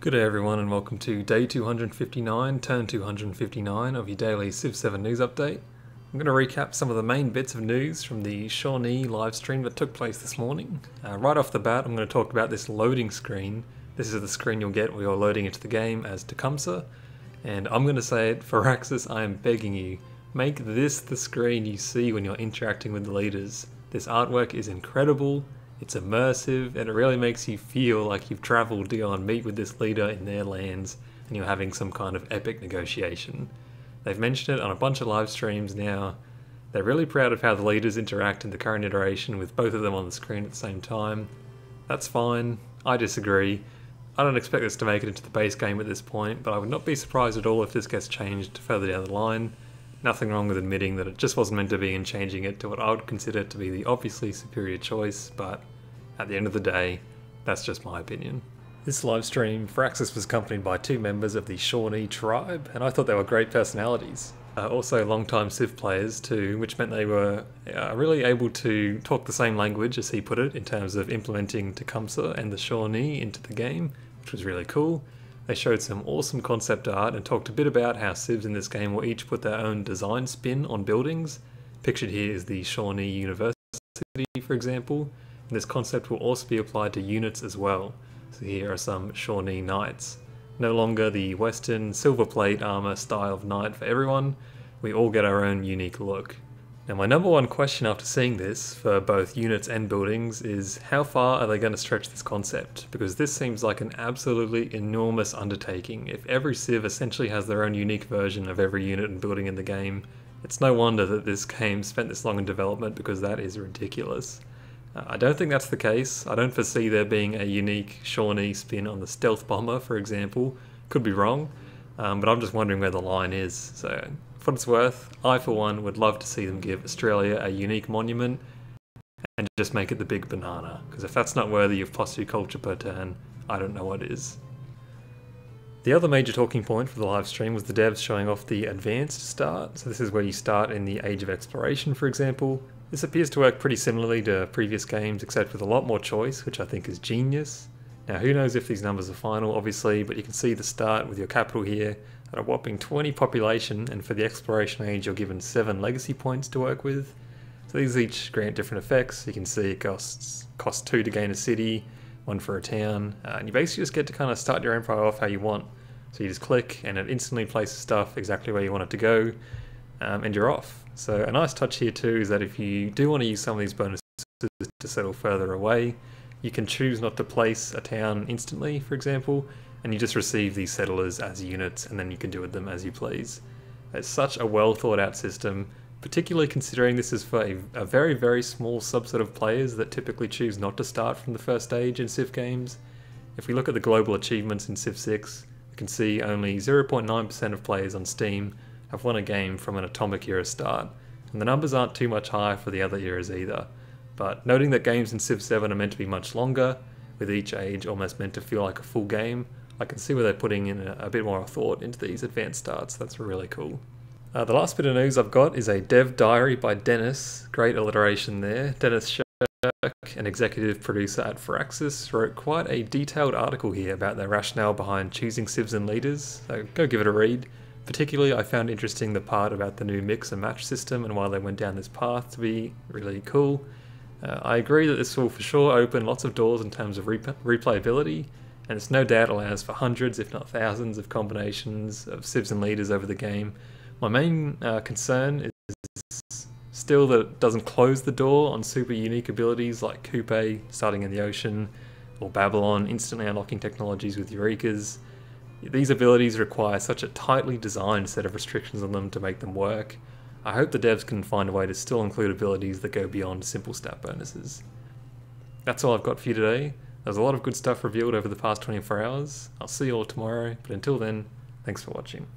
Good day everyone and welcome to day 259, turn 259 of your daily Civ 7 news update. I'm going to recap some of the main bits of news from the Shawnee live stream that took place this morning. Uh, right off the bat I'm going to talk about this loading screen. This is the screen you'll get when you're loading into the game as Tecumseh. And I'm going to say it, for Firaxis, I am begging you, make this the screen you see when you're interacting with the leaders. This artwork is incredible, it's immersive, and it really makes you feel like you've travelled to go and meet with this leader in their lands and you're having some kind of epic negotiation. They've mentioned it on a bunch of live streams now. They're really proud of how the leaders interact in the current iteration with both of them on the screen at the same time. That's fine. I disagree. I don't expect this to make it into the base game at this point, but I would not be surprised at all if this gets changed further down the line. Nothing wrong with admitting that it just wasn't meant to be and changing it to what I would consider to be the obviously superior choice, but at the end of the day, that's just my opinion. This live stream, Firaxis was accompanied by two members of the Shawnee tribe, and I thought they were great personalities. Uh, also long-time Civ players too, which meant they were uh, really able to talk the same language, as he put it, in terms of implementing Tecumseh and the Shawnee into the game, which was really cool. They showed some awesome concept art and talked a bit about how civs in this game will each put their own design spin on buildings. Pictured here is the Shawnee University, for example, and this concept will also be applied to units as well. So here are some Shawnee Knights. No longer the Western silver plate armor style of knight for everyone, we all get our own unique look. Now my number one question after seeing this, for both units and buildings, is how far are they going to stretch this concept? Because this seems like an absolutely enormous undertaking. If every civ essentially has their own unique version of every unit and building in the game, it's no wonder that this game spent this long in development because that is ridiculous. Uh, I don't think that's the case. I don't foresee there being a unique Shawnee spin on the stealth bomber, for example. Could be wrong, um, but I'm just wondering where the line is. So what it's worth, I for one would love to see them give Australia a unique monument and just make it the big banana. Because if that's not worthy of two culture per turn, I don't know what is. The other major talking point for the live stream was the devs showing off the advanced start. So this is where you start in the Age of Exploration, for example. This appears to work pretty similarly to previous games, except with a lot more choice, which I think is genius. Now who knows if these numbers are final, obviously, but you can see the start with your capital here, at a whopping 20 population, and for the exploration age you're given 7 legacy points to work with. So these each grant different effects. You can see it costs, costs 2 to gain a city, 1 for a town, uh, and you basically just get to kind of start your empire off how you want. So you just click and it instantly places stuff exactly where you want it to go, um, and you're off. So a nice touch here too is that if you do want to use some of these bonuses to settle further away, you can choose not to place a town instantly, for example, and you just receive these settlers as units and then you can do with them as you please. It's such a well thought out system, particularly considering this is for a, a, very, very small subset of players that typically choose not to start from the first stage in Civ games. If we look at the global achievements in Civ 6, we can see only 0.9% of players on Steam have won a game from an Atomic era start, and the numbers aren't too much higher for the other eras either. But noting that games in Civ 7 are meant to be much longer, with each age almost meant to feel like a full game, I can see where they're putting in a, a bit more thought into these advanced starts. That's really cool. Uh, the last bit of news I've got is a dev diary by Dennis. Great alliteration there. Dennis Shirk, an executive producer at Firaxis, wrote quite a detailed article here about their rationale behind choosing civs and leaders. So go give it a read. Particularly, I found interesting the part about the new mix and match system and why they went down this path to be really cool. Uh, I agree that this will for sure open lots of doors in terms of replayability, and it's no doubt allows for hundreds, if not thousands, of combinations of civs and leaders over the game. My main uh, concern is still that it doesn't close the door on super unique abilities like Kupe starting in the ocean, or Babylon instantly unlocking technologies with Eurekas. These abilities require such a tightly designed set of restrictions on them to make them work. I hope the devs can find a way to still include abilities that go beyond simple stat bonuses. That's all I've got for you today. There's a lot of good stuff revealed over the past 24 hours. I'll see you all tomorrow, but until then, thanks for watching.